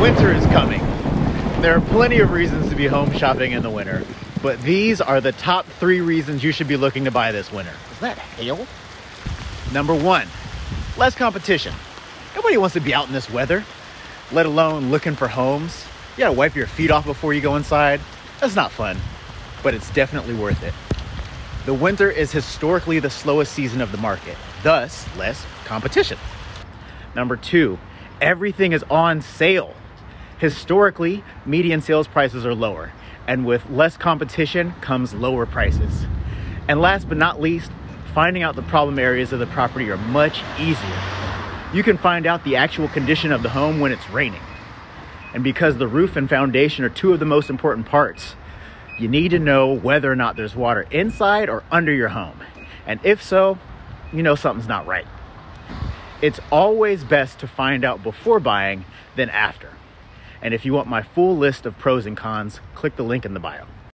Winter is coming. There are plenty of reasons to be home shopping in the winter, but these are the top three reasons you should be looking to buy this winter. Is that hail? Number one, less competition. Nobody wants to be out in this weather, let alone looking for homes. You gotta wipe your feet off before you go inside. That's not fun, but it's definitely worth it. The winter is historically the slowest season of the market, thus, less competition. Number two, everything is on sale. Historically, median sales prices are lower, and with less competition comes lower prices. And last but not least, finding out the problem areas of the property are much easier. You can find out the actual condition of the home when it's raining. And because the roof and foundation are two of the most important parts, you need to know whether or not there's water inside or under your home. And if so, you know something's not right. It's always best to find out before buying than after. And if you want my full list of pros and cons, click the link in the bio.